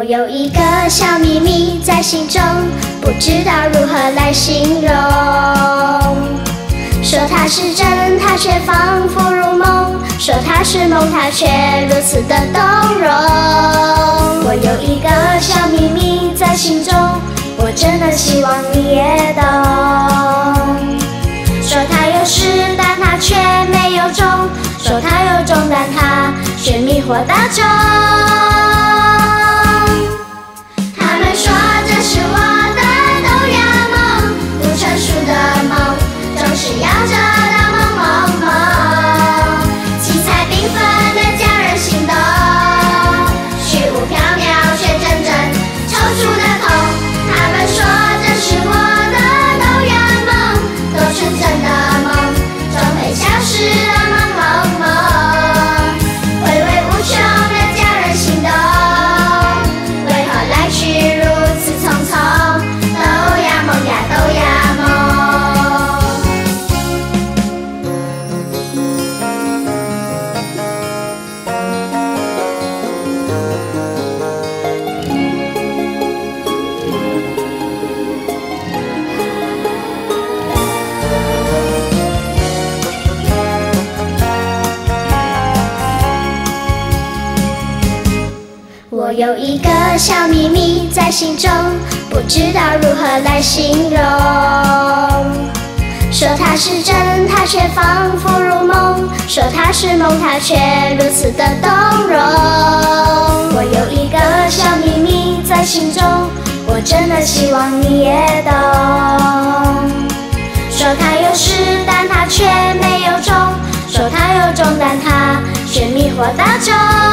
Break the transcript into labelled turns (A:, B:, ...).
A: 我有一个小秘密在心中，不知道如何来形容。说它是真，它却仿佛如梦；说它是梦，它却如此的动容。我有一个小秘密在心中，我真的希望你也懂。说它有始，但它却没有终；说它有终，但它却迷惑大众。我有一个小秘密在心中，不知道如何来形容。说它是真，它却仿佛如梦；说它是梦，它却如此的动容。我有一个小秘密在心中，我真的希望你也懂。说它有始，但它却没有终；说它有终，但它却迷惑大众。